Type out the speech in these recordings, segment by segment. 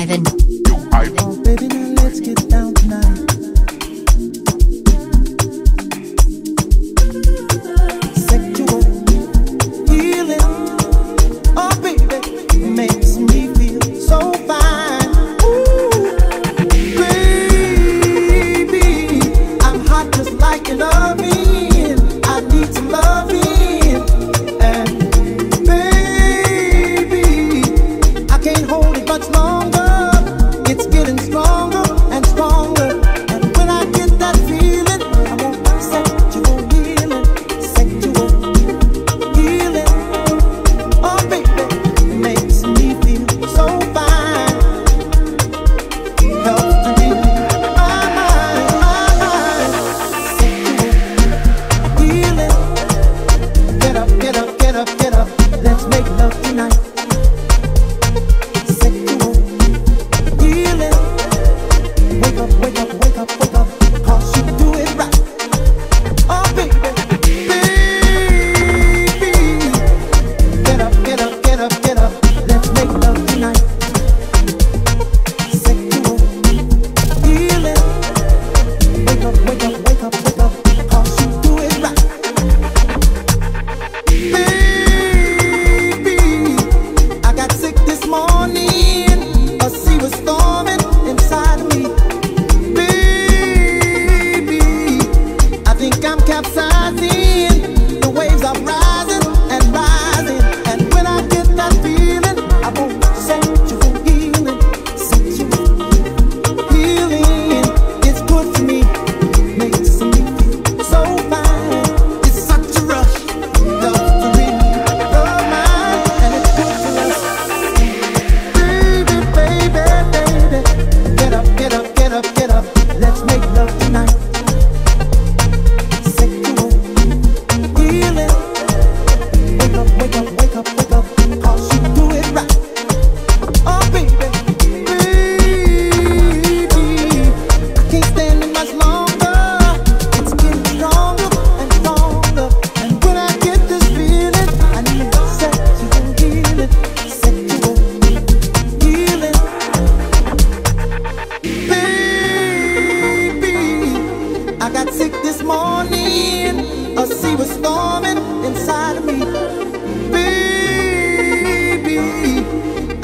Ivan. Ivan. Oh, baby, now let's get down tonight.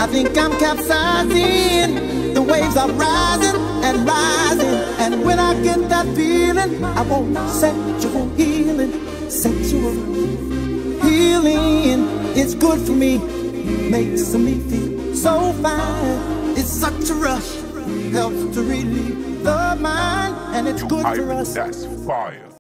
I think I'm capsizing. The waves are rising and rising. And when I get that feeling, I want sexual healing. Sexual healing. It's good for me. Makes me feel so fine. It's such a rush. Helps to relieve the mind. And it's good for us. That's fire.